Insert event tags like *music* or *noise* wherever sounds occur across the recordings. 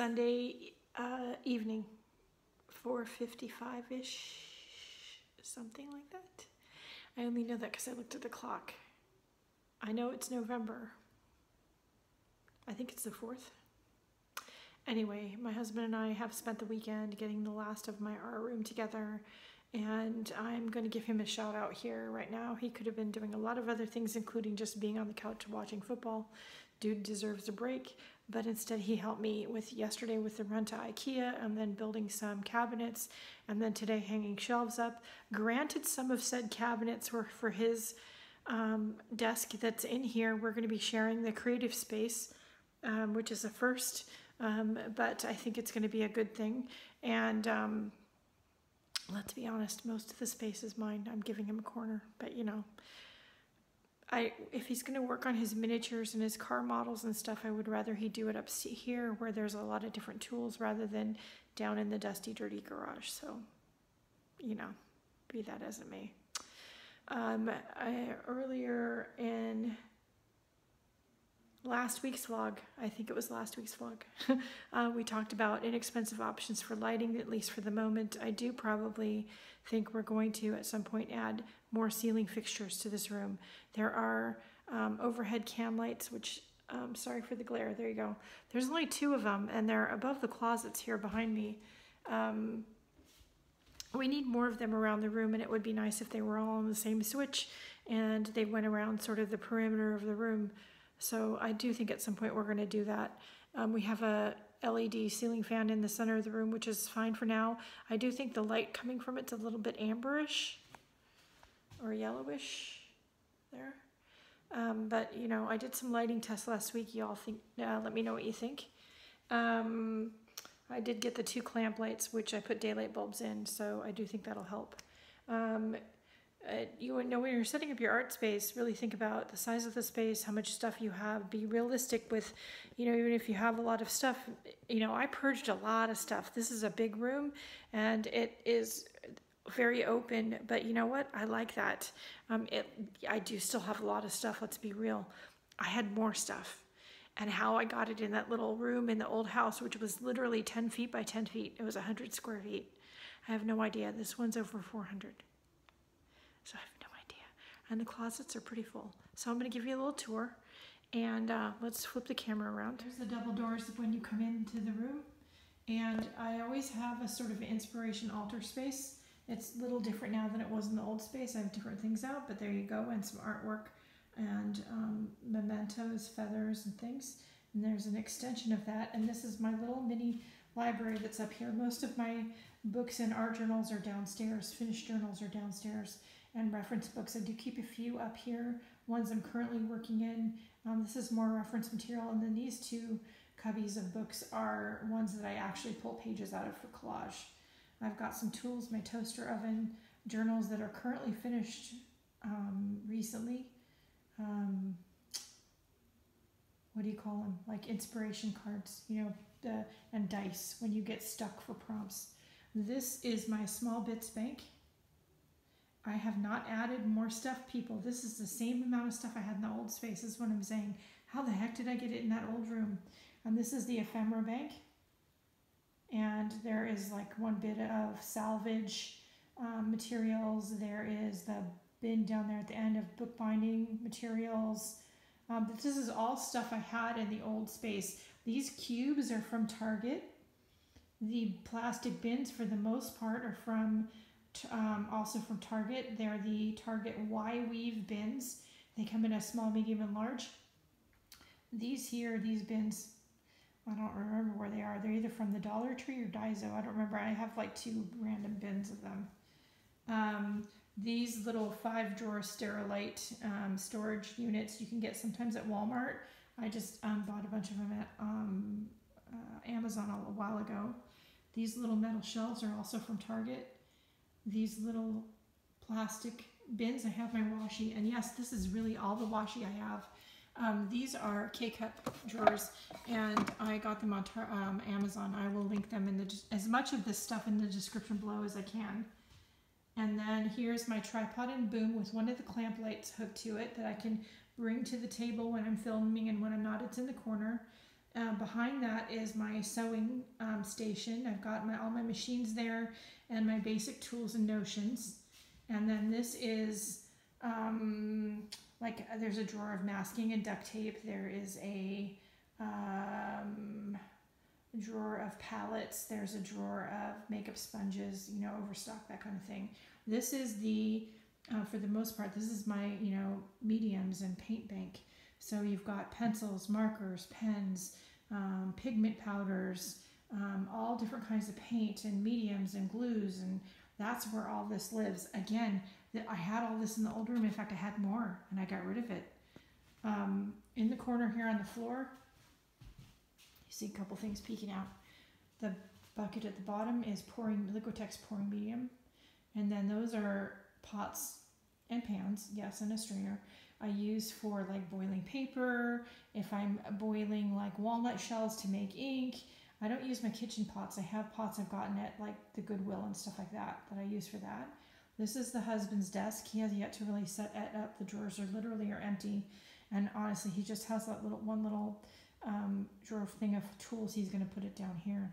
Sunday uh, evening, 4.55ish, something like that. I only know that because I looked at the clock. I know it's November. I think it's the 4th. Anyway, my husband and I have spent the weekend getting the last of my R room together and I'm going to give him a shout out here right now. He could have been doing a lot of other things, including just being on the couch watching football. Dude deserves a break, but instead he helped me with yesterday with the run to IKEA and then building some cabinets and then today hanging shelves up. Granted, some of said cabinets were for his um, desk that's in here. We're going to be sharing the creative space, um, which is a first, um, but I think it's going to be a good thing. And um, let's be honest, most of the space is mine. I'm giving him a corner, but you know, I if he's going to work on his miniatures and his car models and stuff, I would rather he do it up here where there's a lot of different tools rather than down in the dusty, dirty garage. So, you know, be that as it may. Um, I, earlier in last week's vlog, I think it was last week's vlog, *laughs* uh, we talked about inexpensive options for lighting, at least for the moment. I do probably think we're going to at some point add more ceiling fixtures to this room. There are um, overhead can lights, which, um, sorry for the glare, there you go. There's only two of them and they're above the closets here behind me. Um, we need more of them around the room and it would be nice if they were all on the same switch and they went around sort of the perimeter of the room so I do think at some point we're going to do that. Um, we have a LED ceiling fan in the center of the room, which is fine for now. I do think the light coming from it's a little bit amberish or yellowish there. Um, but, you know, I did some lighting tests last week. Y'all think, uh, let me know what you think. Um, I did get the two clamp lights, which I put daylight bulbs in, so I do think that'll help. Um, uh, you know when you're setting up your art space really think about the size of the space how much stuff you have. Be realistic with you know even if you have a lot of stuff you know i purged a lot of stuff. This is a big room and it is very open but you know what? I like that. Um it i do still have a lot of stuff let's be real. I had more stuff and how i got it in that little room in the old house which was literally 10 feet by 10 feet it was 100 square feet. I have no idea. This one's over 400 so I have no idea. And the closets are pretty full. So I'm gonna give you a little tour and uh, let's flip the camera around. There's the double doors when you come into the room. And I always have a sort of inspiration altar space. It's a little different now than it was in the old space. I have different things out, but there you go, and some artwork and um, mementos, feathers, and things. And there's an extension of that. And this is my little mini library that's up here. Most of my books and art journals are downstairs. Finished journals are downstairs and reference books. I do keep a few up here, ones I'm currently working in. Um, this is more reference material, and then these two cubbies of books are ones that I actually pull pages out of for collage. I've got some tools, my toaster oven, journals that are currently finished um, recently. Um, what do you call them? Like inspiration cards, you know, the, and dice when you get stuck for prompts. This is my small bits bank I have not added more stuff, people. This is the same amount of stuff I had in the old space, is what I'm saying. How the heck did I get it in that old room? And this is the ephemera bank. And there is like one bit of salvage um, materials. There is the bin down there at the end of bookbinding materials. Um, but this is all stuff I had in the old space. These cubes are from Target. The plastic bins, for the most part, are from um, also from Target. They're the Target Y Weave bins. They come in a small, medium, and large. These here, these bins, I don't remember where they are. They're either from the Dollar Tree or Daiso. I don't remember. I have like two random bins of them. Um, these little five drawer Sterilite um, storage units you can get sometimes at Walmart. I just um, bought a bunch of them at um, uh, Amazon a while ago. These little metal shelves are also from Target these little plastic bins. I have my washi, and yes, this is really all the washi I have. Um, these are K-cup drawers, and I got them on um, Amazon. I will link them in the as much of this stuff in the description below as I can. And then here's my tripod and boom with one of the clamp lights hooked to it that I can bring to the table when I'm filming and when I'm not, it's in the corner. Uh, behind that is my sewing um, station. I've got my all my machines there and my basic tools and notions. And then this is um, like there's a drawer of masking and duct tape. There is a um, drawer of palettes. There's a drawer of makeup sponges, you know, overstock, that kind of thing. This is the, uh, for the most part, this is my, you know, mediums and paint bank. So you've got pencils, markers, pens, um, pigment powders, um, all different kinds of paint and mediums and glues, and that's where all this lives. Again, I had all this in the old room. In fact, I had more, and I got rid of it. Um, in the corner here on the floor, you see a couple things peeking out. The bucket at the bottom is pouring Liquitex pouring medium, and then those are pots and pans, yes, and a strainer. I use for like boiling paper, if I'm boiling like walnut shells to make ink. I don't use my kitchen pots. I have pots I've gotten at like the Goodwill and stuff like that that I use for that. This is the husband's desk. He has yet to really set it up. The drawers are literally are empty. And honestly, he just has that little one little um, drawer thing of tools. He's going to put it down here.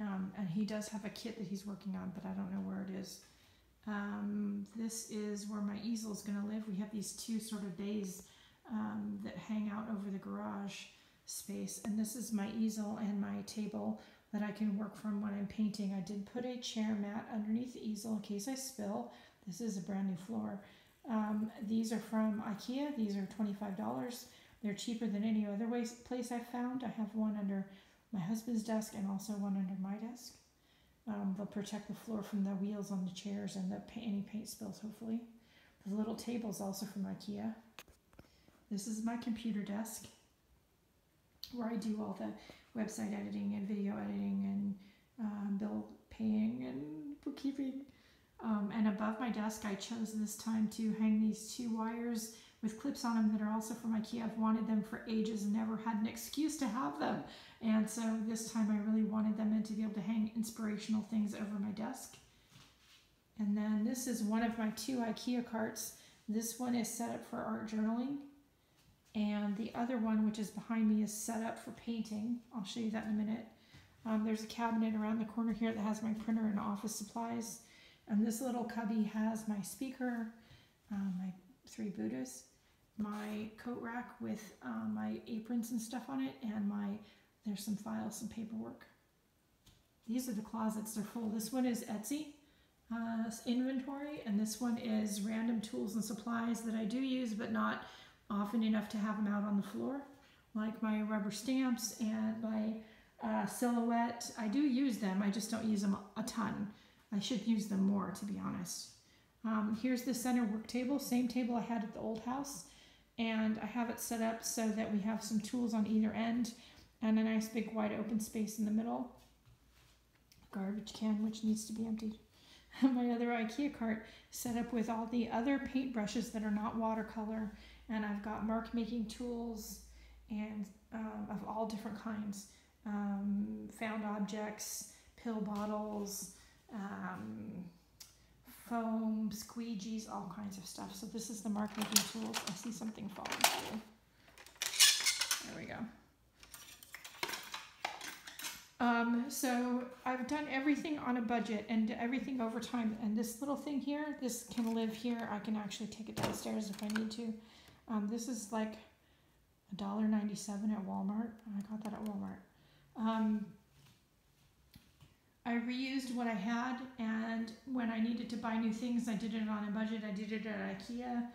Um, and he does have a kit that he's working on, but I don't know where it is. Um, this is where my easel is going to live. We have these two sort of bays um, that hang out over the garage space. And this is my easel and my table that I can work from when I'm painting. I did put a chair mat underneath the easel in case I spill. This is a brand new floor. Um, these are from Ikea. These are $25. They're cheaper than any other place I've found. I have one under my husband's desk and also one under my desk. Um, they'll protect the floor from the wheels on the chairs and the any paint spills, hopefully. The little table's also from Ikea. This is my computer desk where I do all the website editing and video editing and um, bill paying and bookkeeping. Um, and above my desk, I chose this time to hang these two wires with clips on them that are also from Ikea. I've wanted them for ages and never had an excuse to have them. And so this time I really wanted them and to be able to hang inspirational things over my desk. And then this is one of my two Ikea carts. This one is set up for art journaling. And the other one, which is behind me, is set up for painting. I'll show you that in a minute. Um, there's a cabinet around the corner here that has my printer and office supplies. And this little cubby has my speaker, um, my three Buddhas, my coat rack with um, my aprons and stuff on it, and my there's some files, some paperwork. These are the closets, they're full. This one is Etsy uh, inventory, and this one is random tools and supplies that I do use, but not often enough to have them out on the floor, like my rubber stamps and my uh, silhouette. I do use them, I just don't use them a ton. I should use them more, to be honest. Um, here's the center work table, same table I had at the old house. And I have it set up so that we have some tools on either end and a nice big wide open space in the middle. Garbage can, which needs to be emptied. *laughs* My other Ikea cart set up with all the other paint brushes that are not watercolor. And I've got mark making tools and um, of all different kinds. Um, found objects, pill bottles, um, foam, squeegees, all kinds of stuff. So this is the mark making tools. I see something falling through. There we go. Um, so I've done everything on a budget and everything over time. And this little thing here, this can live here. I can actually take it downstairs if I need to. Um, this is like $1.97 at Walmart. I got that at Walmart. Um, I reused what I had, and when I needed to buy new things, I did it on a budget. I did it at IKEA.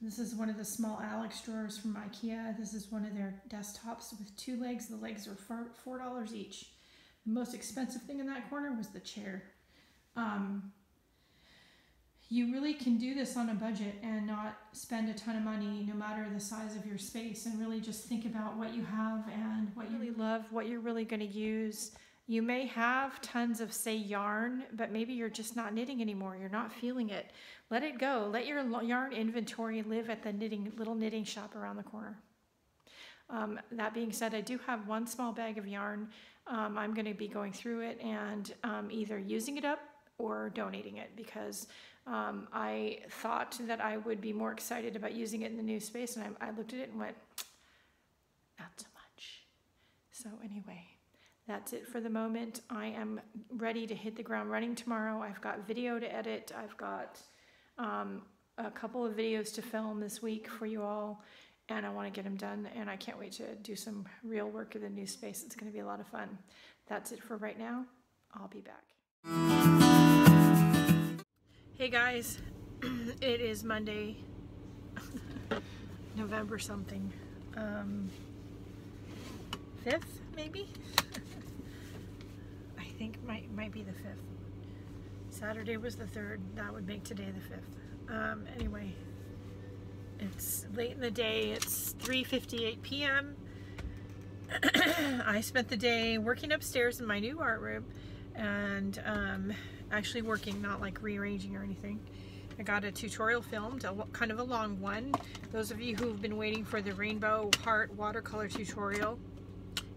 This is one of the small Alex drawers from IKEA. This is one of their desktops with two legs. The legs are four dollars each. The most expensive thing in that corner was the chair. Um, you really can do this on a budget and not spend a ton of money no matter the size of your space and really just think about what you have and what you really love, what you're really going to use you may have tons of, say, yarn, but maybe you're just not knitting anymore. You're not feeling it. Let it go. Let your yarn inventory live at the knitting little knitting shop around the corner. Um, that being said, I do have one small bag of yarn. Um, I'm going to be going through it and um, either using it up or donating it because um, I thought that I would be more excited about using it in the new space. And I, I looked at it and went, not so much. So anyway, that's it for the moment. I am ready to hit the ground running tomorrow. I've got video to edit. I've got um, a couple of videos to film this week for you all, and I want to get them done. And I can't wait to do some real work in the new space. It's going to be a lot of fun. That's it for right now. I'll be back. Hey guys, *clears throat* it is Monday, *laughs* November something, um, 5th maybe? *laughs* Think might might be the 5th. Saturday was the 3rd, that would make today the 5th. Um, anyway, it's late in the day, it's 3.58 p.m. *clears throat* I spent the day working upstairs in my new art room and um, actually working, not like rearranging or anything. I got a tutorial filmed, a, kind of a long one. Those of you who've been waiting for the Rainbow Heart watercolor tutorial,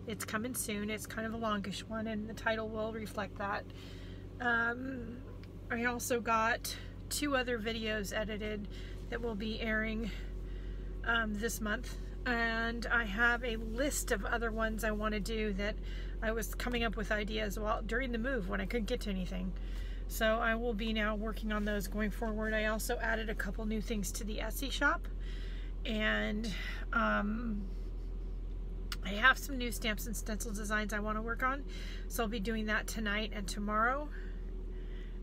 it's coming soon. It's kind of a longish one and the title will reflect that. Um, I also got two other videos edited that will be airing um, this month and I have a list of other ones I want to do that I was coming up with ideas while during the move when I couldn't get to anything. So I will be now working on those going forward. I also added a couple new things to the Etsy shop and um, I have some new stamps and stencil designs I want to work on. So I'll be doing that tonight and tomorrow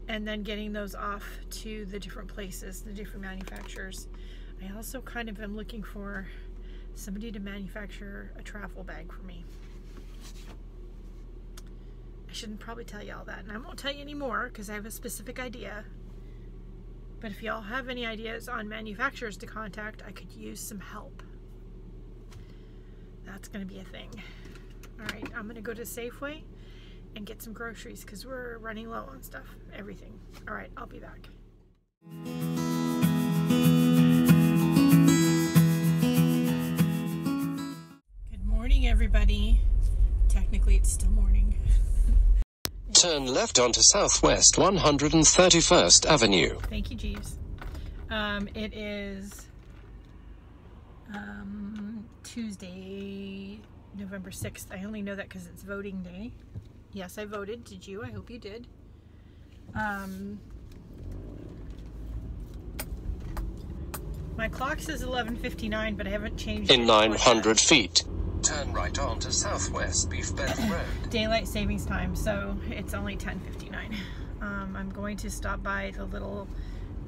and then getting those off to the different places, the different manufacturers. I also kind of am looking for somebody to manufacture a travel bag for me. I shouldn't probably tell you all that, and I won't tell you anymore because I have a specific idea. But if y'all have any ideas on manufacturers to contact, I could use some help. That's going to be a thing. All right, I'm going to go to Safeway and get some groceries because we're running low on stuff, everything. All right, I'll be back. Good morning, everybody. Technically, it's still morning. *laughs* Turn left onto Southwest 131st Avenue. Thank you, Jeeves. Um, it is um, Tuesday, November 6th. I only know that because it's voting day. Yes, I voted. Did you? I hope you did. Um, my clock says 11.59, but I haven't changed In it. 900 feet. Turn right onto Southwest Beef Bend *coughs* Road. daylight savings time, so it's only 10:59. Um, I'm going to stop by the little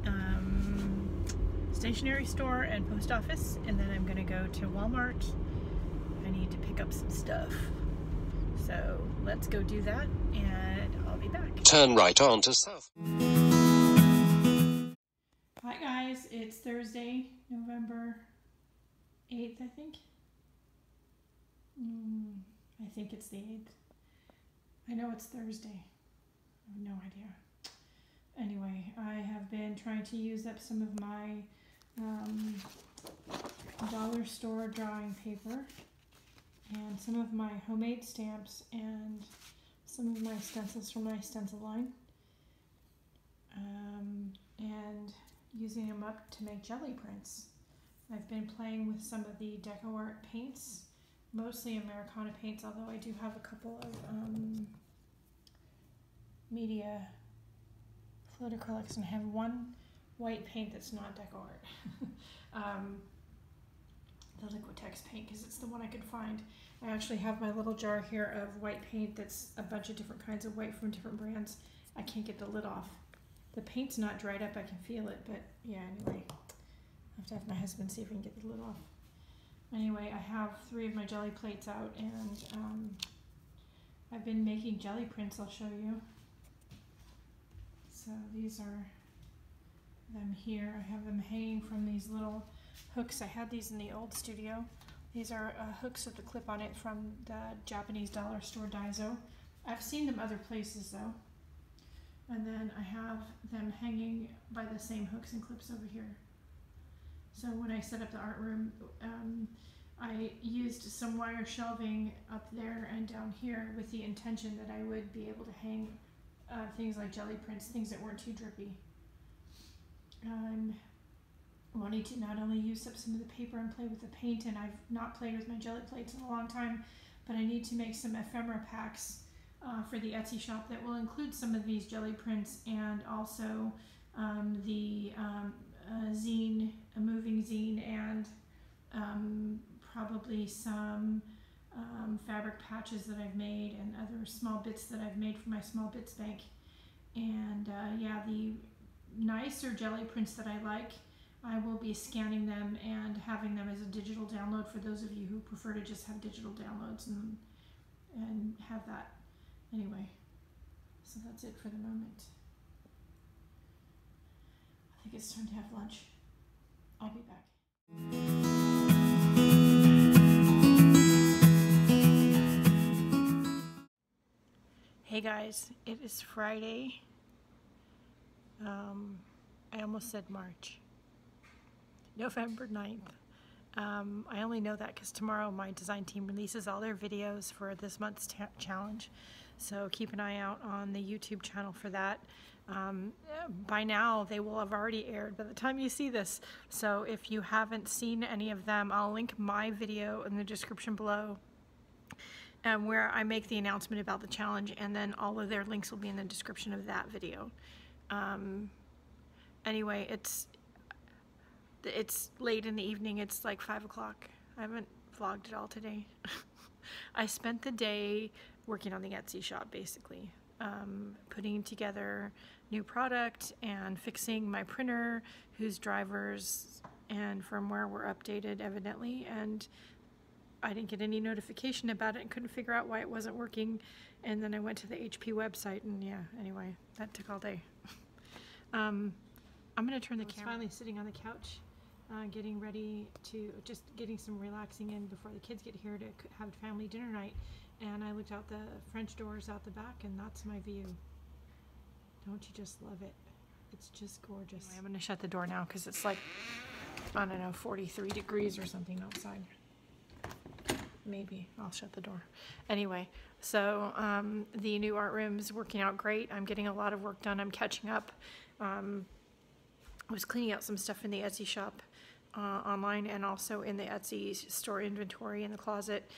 um, stationery store and post office, and then I'm going to go to Walmart. I need to pick up some stuff, so let's go do that, and I'll be back. Turn right onto South. Hi guys, it's Thursday, November 8th, I think. Mm, I think it's the 8th. I know it's Thursday. I have no idea. Anyway, I have been trying to use up some of my um, dollar store drawing paper and some of my homemade stamps and some of my stencils from my stencil line. Um, and using them up to make jelly prints. I've been playing with some of the Deco Art paints, mostly Americana paints, although I do have a couple of um, Media Fluid acrylics, and I have one white paint that's not Deco Art. *laughs* um, the Liquitex paint, because it's the one I could find. I actually have my little jar here of white paint that's a bunch of different kinds of white from different brands. I can't get the lid off. The paint's not dried up, I can feel it, but yeah, anyway. I have to have my husband see if we can get the lid off. Anyway, I have three of my jelly plates out and um, I've been making jelly prints, I'll show you. So these are them here. I have them hanging from these little hooks. I had these in the old studio. These are uh, hooks with the clip on it from the Japanese dollar store Daiso. I've seen them other places though. And then I have them hanging by the same hooks and clips over here. So when I set up the art room, um, I used some wire shelving up there and down here with the intention that I would be able to hang uh, things like jelly prints, things that weren't too drippy. I'm wanting to not only use up some of the paper and play with the paint, and I've not played with my jelly plates in a long time, but I need to make some ephemera packs uh, for the Etsy shop that will include some of these jelly prints and also um, the um, zine, a moving zine, and um, probably some um, fabric patches that I've made and other small bits that I've made for my small bits bank. And uh, yeah, the nicer jelly prints that I like, I will be scanning them and having them as a digital download for those of you who prefer to just have digital downloads and and have that anyway. So that's it for the moment. I think it's time to have lunch. I'll be back. Hey guys, it is Friday. Um, I almost said March. November 9th. Um, I only know that because tomorrow my design team releases all their videos for this month's challenge. So keep an eye out on the YouTube channel for that. Um, by now, they will have already aired by the time you see this. So if you haven't seen any of them, I'll link my video in the description below um, where I make the announcement about the challenge, and then all of their links will be in the description of that video. Um, anyway, it's it's late in the evening. It's like five o'clock. I haven't vlogged at all today. *laughs* I spent the day working on the Etsy shop, basically, um, putting together new product and fixing my printer, whose drivers and firmware were updated evidently, and I didn't get any notification about it and couldn't figure out why it wasn't working. And then I went to the HP website and yeah, anyway, that took all day. Um, I'm gonna turn the camera. finally sitting on the couch, uh, getting ready to, just getting some relaxing in before the kids get here to have family dinner night. And I looked out the French doors out the back and that's my view. Don't you just love it? It's just gorgeous. Anyway, I'm gonna shut the door now because it's like, I don't know, 43 degrees or something outside maybe I'll shut the door. Anyway, so um, the new art room is working out great. I'm getting a lot of work done. I'm catching up. Um, I was cleaning out some stuff in the Etsy shop uh, online and also in the Etsy store inventory in the closet.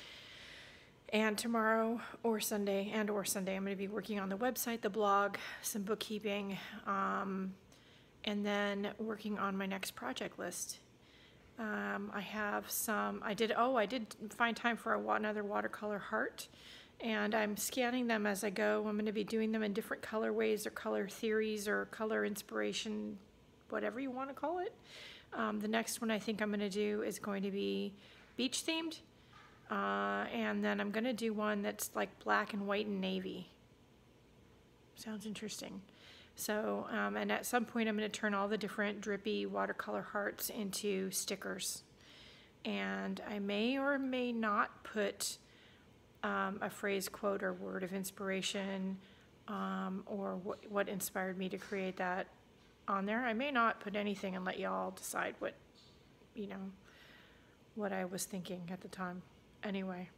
And tomorrow or Sunday and or Sunday, I'm going to be working on the website, the blog, some bookkeeping, um, and then working on my next project list. Um, I have some, I did, oh, I did find time for a, another watercolor heart. And I'm scanning them as I go. I'm going to be doing them in different colorways or color theories or color inspiration, whatever you want to call it. Um, the next one I think I'm going to do is going to be beach themed. Uh, and then I'm going to do one that's like black and white and navy. Sounds interesting. So, um, and at some point, I'm going to turn all the different drippy watercolor hearts into stickers. And I may or may not put um, a phrase, quote, or word of inspiration um, or wh- what inspired me to create that on there. I may not put anything and let y'all decide what, you know, what I was thinking at the time. Anyway.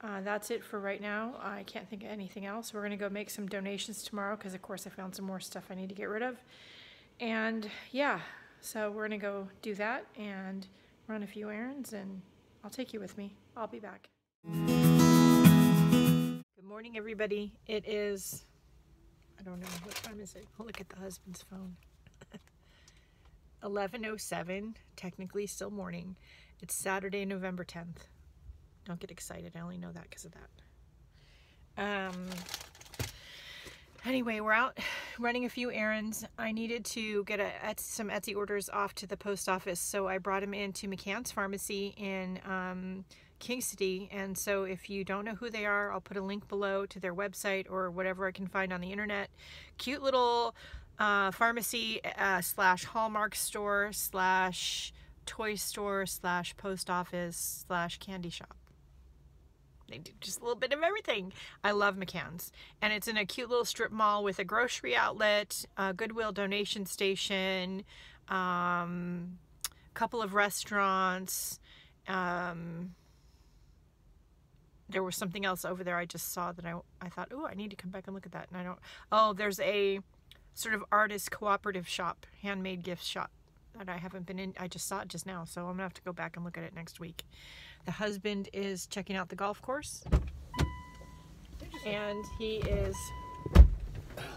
Uh, that's it for right now. I can't think of anything else. We're going to go make some donations tomorrow because, of course, I found some more stuff I need to get rid of. And yeah, so we're going to go do that and run a few errands, and I'll take you with me. I'll be back. Morning, everybody. It is, I don't know, what time is it? I'll look at the husband's phone. *laughs* 11.07, technically still morning. It's Saturday, November 10th. Don't get excited. I only know that because of that. Um, anyway, we're out running a few errands. I needed to get a, some Etsy orders off to the post office, so I brought them into McCann's Pharmacy in um, King City. And so if you don't know who they are, I'll put a link below to their website or whatever I can find on the internet. Cute little uh, pharmacy uh, slash Hallmark store slash toy store slash post office slash candy shop. They do just a little bit of everything. I love McCann's. And it's in a cute little strip mall with a grocery outlet, a Goodwill donation station, um, couple of restaurants. Um, there was something else over there I just saw that I, I thought, oh, I need to come back and look at that. And I don't, oh, there's a sort of artist cooperative shop, handmade gift shop that I haven't been in. I just saw it just now, so I'm gonna have to go back and look at it next week. The husband is checking out the golf course. And he is.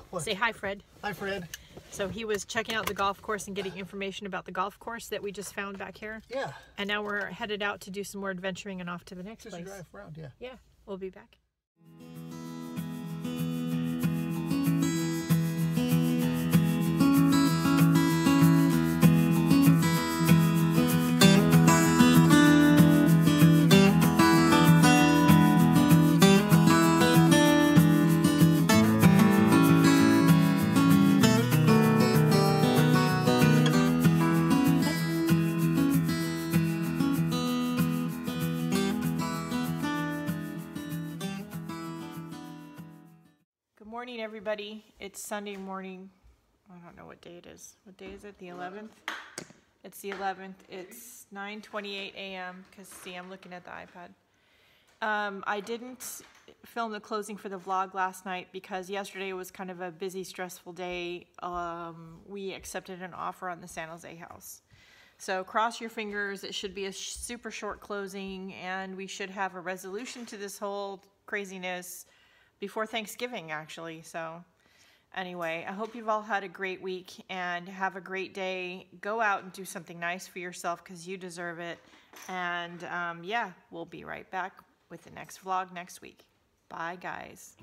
What? Say hi, Fred. Hi, Fred. So he was checking out the golf course and getting information about the golf course that we just found back here. Yeah. And now we're headed out to do some more adventuring and off to the next Just place. drive around, yeah. Yeah, we'll be back. Morning, everybody. It's Sunday morning. I don't know what day it is. What day is it? The 11th? It's the 11th. It's 9:28 a.m. Because see, I'm looking at the iPad. Um, I didn't film the closing for the vlog last night because yesterday was kind of a busy, stressful day. Um, we accepted an offer on the San Jose house. So cross your fingers. It should be a sh- super short closing, and we should have a resolution to this whole craziness before Thanksgiving, actually. So, anyway, I hope you've all had a great week and have a great day. Go out and do something nice for yourself because you deserve it. And um, yeah, we'll be right back with the next vlog next week. Bye, guys.